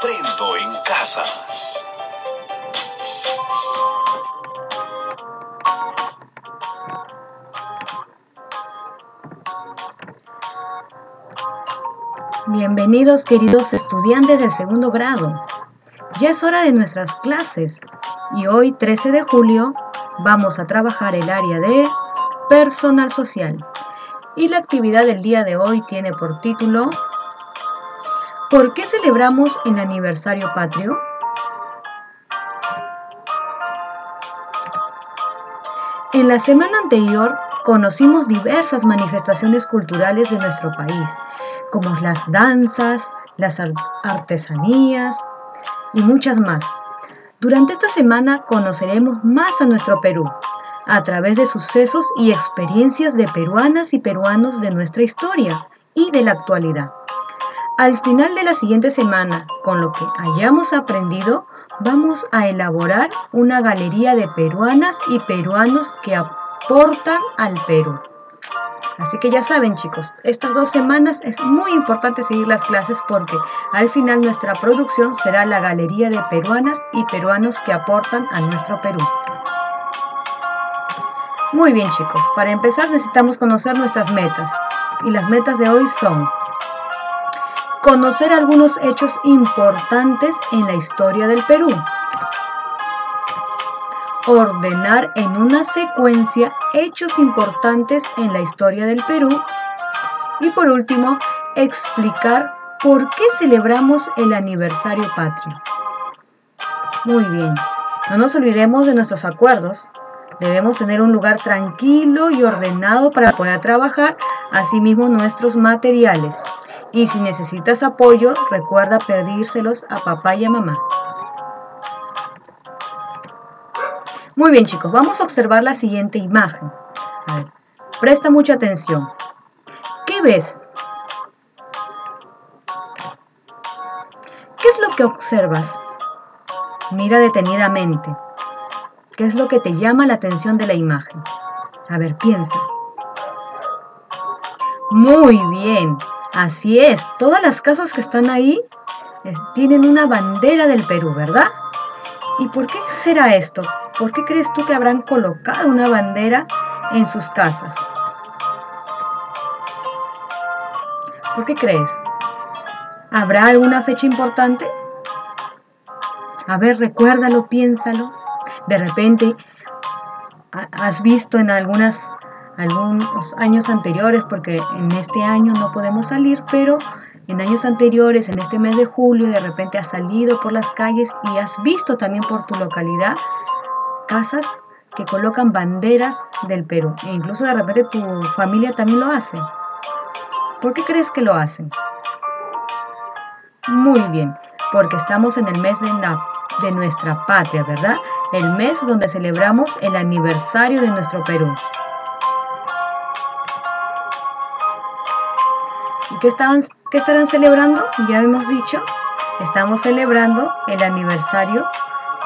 Aprendo en casa. Bienvenidos queridos estudiantes del segundo grado. Ya es hora de nuestras clases y hoy 13 de julio vamos a trabajar el área de personal social. Y la actividad del día de hoy tiene por título ¿Por qué celebramos el aniversario patrio? En la semana anterior conocimos diversas manifestaciones culturales de nuestro país, como las danzas, las artesanías y muchas más. Durante esta semana conoceremos más a nuestro Perú, a través de sucesos y experiencias de peruanas y peruanos de nuestra historia y de la actualidad. Al final de la siguiente semana, con lo que hayamos aprendido, vamos a elaborar una galería de peruanas y peruanos que aportan al Perú. Así que ya saben chicos, estas dos semanas es muy importante seguir las clases porque al final nuestra producción será la galería de peruanas y peruanos que aportan a nuestro Perú. Muy bien chicos, para empezar necesitamos conocer nuestras metas. Y las metas de hoy son conocer algunos hechos importantes en la historia del Perú, ordenar en una secuencia hechos importantes en la historia del Perú y por último, explicar por qué celebramos el aniversario patrio. Muy bien, no nos olvidemos de nuestros acuerdos. Debemos tener un lugar tranquilo y ordenado para poder trabajar, asimismo nuestros materiales. Y si necesitas apoyo, recuerda pedírselos a papá y a mamá. Muy bien chicos, vamos a observar la siguiente imagen. A ver, presta mucha atención. ¿Qué ves? ¿Qué es lo que observas? Mira detenidamente. ¿Qué es lo que te llama la atención de la imagen? A ver, piensa. Muy bien, Así es, todas las casas que están ahí tienen una bandera del Perú, ¿verdad? ¿Y por qué será esto? ¿Por qué crees tú que habrán colocado una bandera en sus casas? ¿Por qué crees? ¿Habrá alguna fecha importante? A ver, recuérdalo, piénsalo. De repente has visto en algunas algunos años anteriores, porque en este año no podemos salir, pero en años anteriores, en este mes de julio, de repente has salido por las calles y has visto también por tu localidad casas que colocan banderas del Perú. E incluso de repente tu familia también lo hace. ¿Por qué crees que lo hacen? Muy bien, porque estamos en el mes de, de nuestra patria, ¿verdad? El mes donde celebramos el aniversario de nuestro Perú. Qué, estaban, qué estarán celebrando? Ya hemos dicho, estamos celebrando el aniversario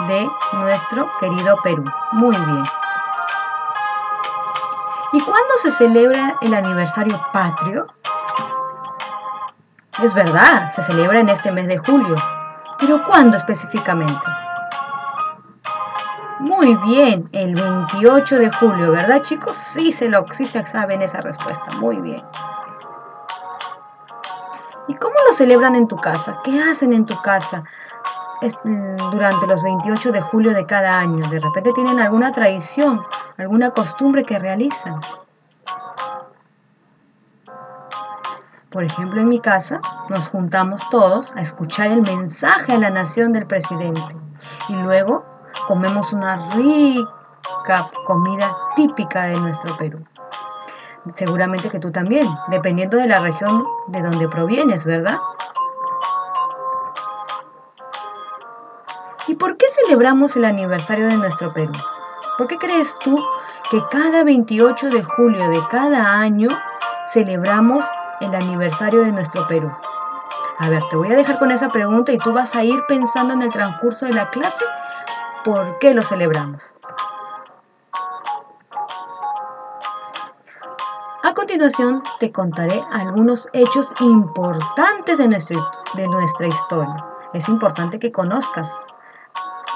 de nuestro querido Perú. Muy bien. ¿Y cuándo se celebra el aniversario patrio? Es verdad, se celebra en este mes de julio. ¿Pero cuándo específicamente? Muy bien, el 28 de julio, ¿verdad chicos? Sí se, lo, sí se saben esa respuesta, muy bien. ¿Y cómo lo celebran en tu casa? ¿Qué hacen en tu casa mm, durante los 28 de julio de cada año? De repente tienen alguna tradición, alguna costumbre que realizan. Por ejemplo, en mi casa nos juntamos todos a escuchar el mensaje a la nación del presidente y luego comemos una rica comida típica de nuestro Perú. Seguramente que tú también, dependiendo de la región de donde provienes, ¿verdad? ¿Y por qué celebramos el aniversario de nuestro Perú? ¿Por qué crees tú que cada 28 de julio de cada año celebramos el aniversario de nuestro Perú? A ver, te voy a dejar con esa pregunta y tú vas a ir pensando en el transcurso de la clase por qué lo celebramos. Continuación te contaré algunos hechos importantes de, nuestra historia. es importante que conozcas.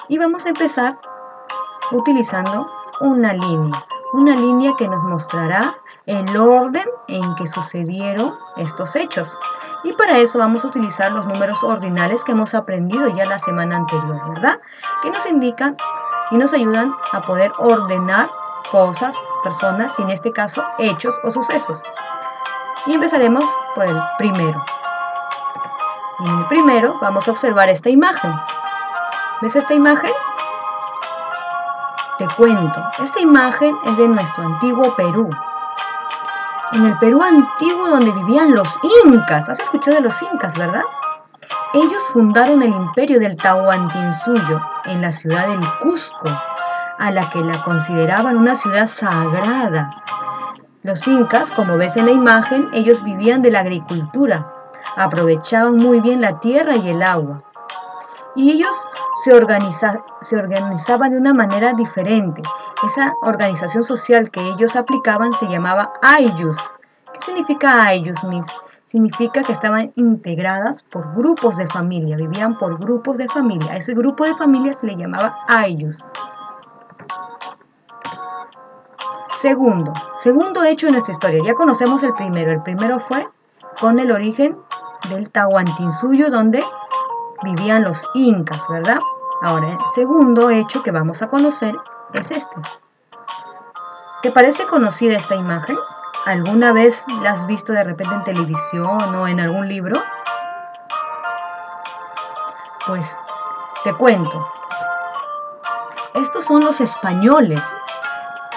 Y vamos a empezar utilizando una línea, una línea que nos mostrará el orden en que sucedieron estos hechos. Y para eso vamos a utilizar los números ordinales que hemos aprendido ya la semana anterior, ¿verdad? Que nos indican y nos ayudan a poder ordenar cosas, personas y en este caso hechos o sucesos. Y empezaremos por el primero. En el primero vamos a observar esta imagen. ¿Ves esta imagen? Te cuento, esta imagen es de nuestro antiguo Perú. En el Perú antiguo donde vivían los incas. ¿Has escuchado de los incas, verdad? Ellos fundaron el imperio del Tahuantinsuyo en la ciudad del Cusco, a la que la consideraban una ciudad sagrada. Los incas, como ves en la imagen, ellos vivían de la agricultura, aprovechaban muy bien la tierra y el agua. Y ellos se, se organizaban de una manera diferente. Esa organización social que ellos aplicaban se llamaba Ayus. ¿Qué significa Ayus, Miss? Significa que estaban integradas por grupos de familia, vivían por grupos de familia. A ese grupo de familia se le llamaba Ayus. Segundo, segundo hecho en nuestra historia. Ya conocemos el primero. El primero fue con el origen del Tahuantinsuyo, donde vivían los incas, ¿verdad? Ahora, el segundo hecho que vamos a conocer es este. ¿Te parece conocida esta imagen? ¿Alguna vez la has visto de repente en televisión o en algún libro? Pues te cuento. Estos son los españoles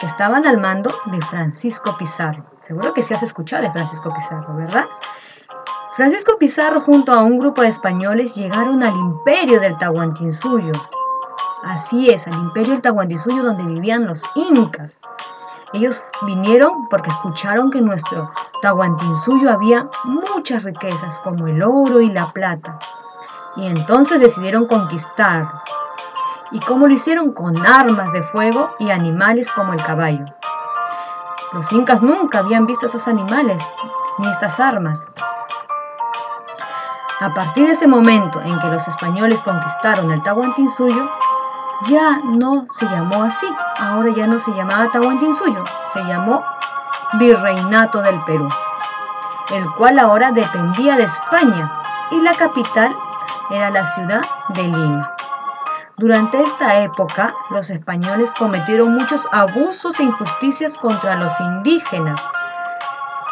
estaban al mando de Francisco Pizarro. Seguro que sí has escuchado de Francisco Pizarro, ¿verdad? Francisco Pizarro junto a un grupo de españoles llegaron al imperio del Tahuantinsuyo. Así es, al imperio del Tahuantinsuyo donde vivían los incas. Ellos vinieron porque escucharon que en nuestro Tahuantinsuyo había muchas riquezas como el oro y la plata. Y entonces decidieron conquistar. ¿Y cómo lo hicieron? Con armas de fuego y animales como el caballo. Los incas nunca habían visto esos animales ni estas armas. A partir de ese momento en que los españoles conquistaron el Tahuantinsuyo, ya no se llamó así, ahora ya no se llamaba Tahuantinsuyo, se llamó Virreinato del Perú, el cual ahora dependía de España y la capital era la ciudad de Lima. Durante esta época, los españoles cometieron muchos abusos e injusticias contra los indígenas.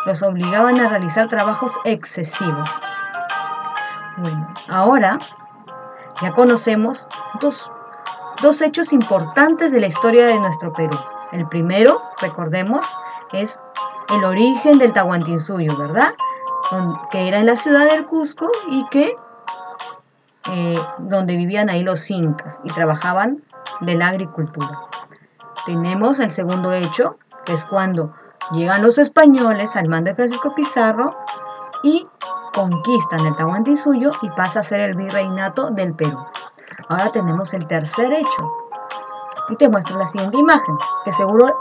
Los obligaban a realizar trabajos excesivos. Bueno, ahora ya conocemos dos, dos hechos importantes de la historia de nuestro Perú. El primero, recordemos, es el origen del Tahuantinsuyo, ¿verdad? Que era en la ciudad del Cusco y que eh, donde vivían ahí los incas y trabajaban de la agricultura. Tenemos el segundo hecho, que es cuando llegan los españoles al mando de Francisco Pizarro y conquistan el Tahuantinsuyo y pasa a ser el virreinato del Perú. Ahora tenemos el tercer hecho. Y te muestro la siguiente imagen, que seguro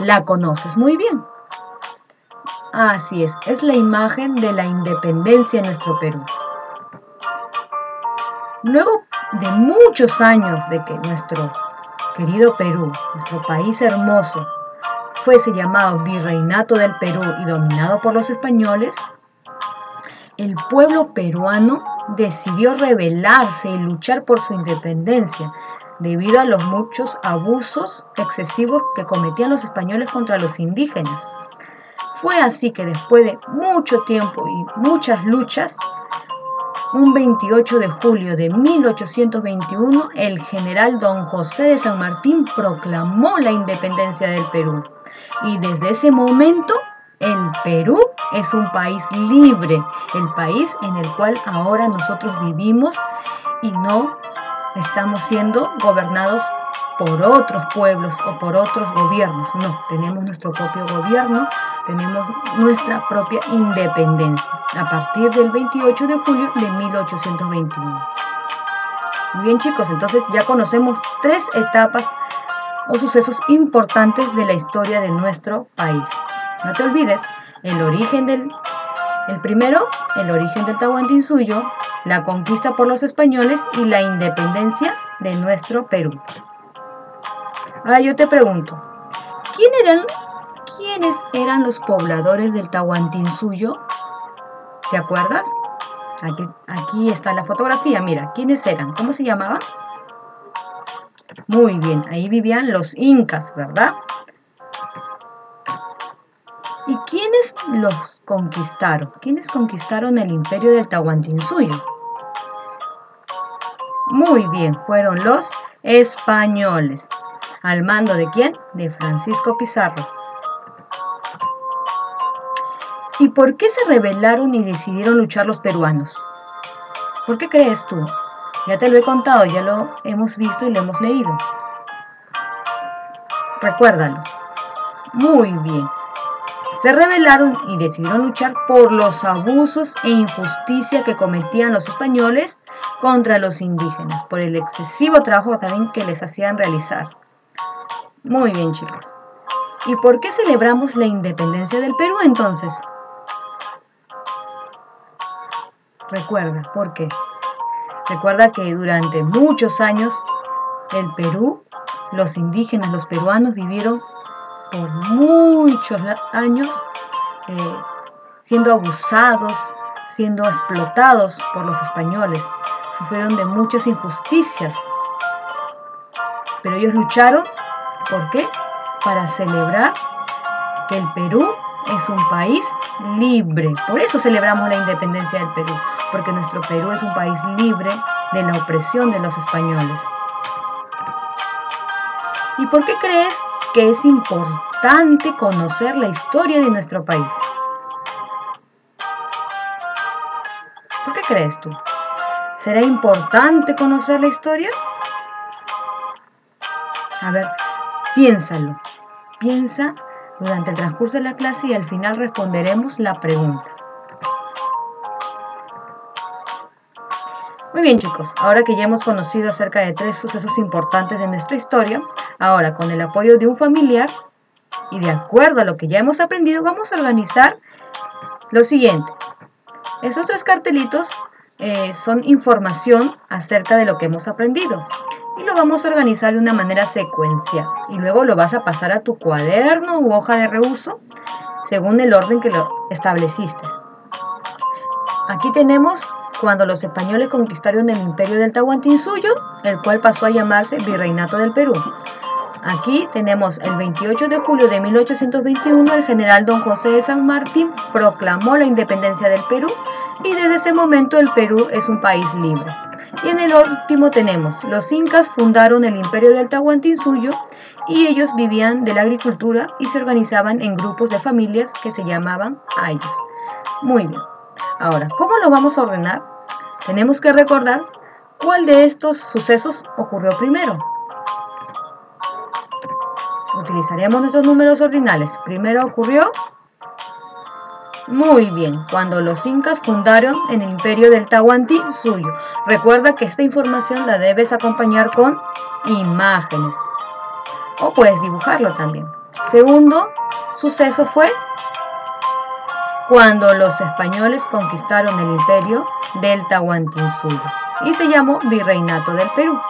la conoces muy bien. Así es, es la imagen de la independencia en nuestro Perú. Luego de muchos años de que nuestro querido Perú, nuestro país hermoso, fuese llamado Virreinato del Perú y dominado por los españoles, el pueblo peruano decidió rebelarse y luchar por su independencia debido a los muchos abusos excesivos que cometían los españoles contra los indígenas. Fue así que después de mucho tiempo y muchas luchas, un 28 de julio de 1821, el general don José de San Martín proclamó la independencia del Perú. Y desde ese momento el Perú es un país libre, el país en el cual ahora nosotros vivimos y no estamos siendo gobernados por otros pueblos o por otros gobiernos. No, tenemos nuestro propio gobierno, tenemos nuestra propia independencia a partir del 28 de julio de 1821. Muy bien chicos, entonces ya conocemos tres etapas o sucesos importantes de la historia de nuestro país. No te olvides, el origen del El primero, el origen del Tahuantinsuyo, la conquista por los españoles y la independencia de nuestro Perú. Ahora yo te pregunto, ¿quién eran, ¿quiénes eran los pobladores del Tahuantinsuyo? ¿Te acuerdas? Aquí, aquí está la fotografía, mira, ¿quiénes eran? ¿Cómo se llamaban? Muy bien, ahí vivían los incas, ¿verdad? ¿Y quiénes los conquistaron? ¿Quiénes conquistaron el imperio del Tahuantinsuyo? Muy bien, fueron los españoles. ¿Al mando de quién? De Francisco Pizarro. ¿Y por qué se rebelaron y decidieron luchar los peruanos? ¿Por qué crees tú? Ya te lo he contado, ya lo hemos visto y lo hemos leído. Recuérdalo. Muy bien. Se rebelaron y decidieron luchar por los abusos e injusticia que cometían los españoles contra los indígenas, por el excesivo trabajo también que les hacían realizar. Muy bien, chicos. ¿Y por qué celebramos la independencia del Perú entonces? Recuerda, ¿por qué? Recuerda que durante muchos años el Perú, los indígenas, los peruanos vivieron por muchos años eh, siendo abusados, siendo explotados por los españoles. Sufrieron de muchas injusticias. Pero ellos lucharon, ¿por qué? Para celebrar que el Perú es un país libre. Por eso celebramos la independencia del Perú, porque nuestro Perú es un país libre de la opresión de los españoles. ¿Y por qué crees que es importante conocer la historia de nuestro país. ¿Por qué crees tú? ¿Será importante conocer la historia? A ver, piénsalo. Piensa durante el transcurso de la clase y al final responderemos la pregunta. Muy bien chicos, ahora que ya hemos conocido acerca de tres sucesos importantes de nuestra historia, ahora con el apoyo de un familiar y de acuerdo a lo que ya hemos aprendido, vamos a organizar lo siguiente. Estos tres cartelitos eh, son información acerca de lo que hemos aprendido y lo vamos a organizar de una manera secuencial y luego lo vas a pasar a tu cuaderno u hoja de reuso según el orden que lo estableciste. Aquí tenemos cuando los españoles conquistaron el imperio del Tahuantinsuyo, el cual pasó a llamarse Virreinato del Perú. Aquí tenemos el 28 de julio de 1821, el general don José de San Martín proclamó la independencia del Perú y desde ese momento el Perú es un país libre. Y en el último tenemos, los incas fundaron el imperio del Tahuantinsuyo y ellos vivían de la agricultura y se organizaban en grupos de familias que se llamaban ayos. Muy bien. Ahora, ¿cómo lo vamos a ordenar? Tenemos que recordar cuál de estos sucesos ocurrió primero. Utilizaremos nuestros números ordinales. Primero ocurrió muy bien, cuando los incas fundaron en el imperio del Tahuanti suyo. Recuerda que esta información la debes acompañar con imágenes. O puedes dibujarlo también. Segundo suceso fue cuando los españoles conquistaron el imperio del Tahuantinsuyo y se llamó Virreinato del Perú.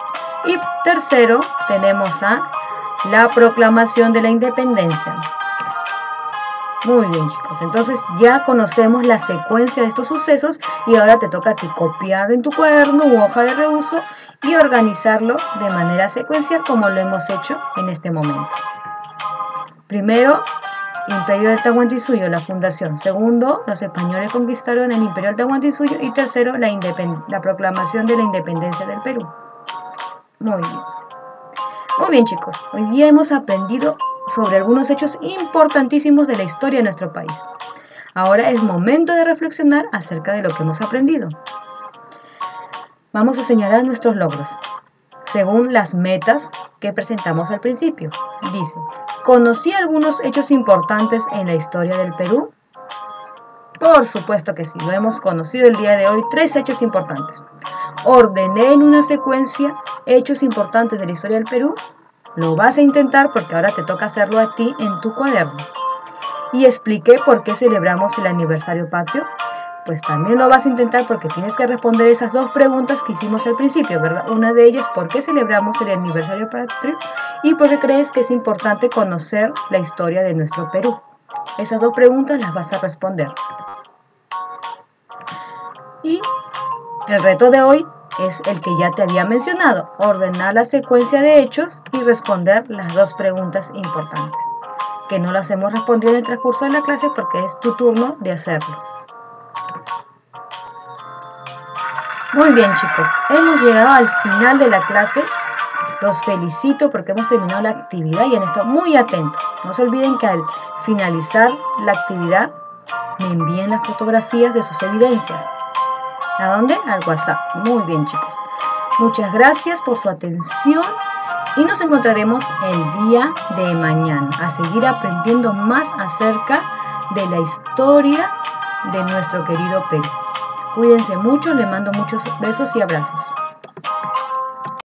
Y tercero tenemos a la proclamación de la independencia. Muy bien chicos, entonces ya conocemos la secuencia de estos sucesos y ahora te toca a ti copiar en tu cuaderno u hoja de reuso y organizarlo de manera secuencial como lo hemos hecho en este momento. Primero, Imperio del Tahuantinsuyo, la fundación. Segundo, los españoles conquistaron el Imperio del Tahuantinsuyo. Y tercero, la, la proclamación de la independencia del Perú. Muy bien. Muy bien chicos, hoy día hemos aprendido sobre algunos hechos importantísimos de la historia de nuestro país. Ahora es momento de reflexionar acerca de lo que hemos aprendido. Vamos a señalar nuestros logros según las metas que presentamos al principio. Dice, ¿conocí algunos hechos importantes en la historia del Perú? Por supuesto que sí, lo hemos conocido el día de hoy, tres hechos importantes. Ordené en una secuencia hechos importantes de la historia del Perú. Lo vas a intentar porque ahora te toca hacerlo a ti en tu cuaderno. Y expliqué por qué celebramos el aniversario patrio pues también lo vas a intentar porque tienes que responder esas dos preguntas que hicimos al principio, ¿verdad? Una de ellas, ¿por qué celebramos el aniversario patrio? Y por qué crees que es importante conocer la historia de nuestro Perú. Esas dos preguntas las vas a responder. Y el reto de hoy es el que ya te había mencionado, ordenar la secuencia de hechos y responder las dos preguntas importantes, que no las hemos respondido en el transcurso de la clase porque es tu turno de hacerlo. Muy bien chicos, hemos llegado al final de la clase. Los felicito porque hemos terminado la actividad y han estado muy atentos. No se olviden que al finalizar la actividad me envíen las fotografías de sus evidencias. ¿A dónde? Al WhatsApp. Muy bien chicos. Muchas gracias por su atención y nos encontraremos el día de mañana a seguir aprendiendo más acerca de la historia de nuestro querido Perú. Cuídense mucho, les mando muchos besos y abrazos.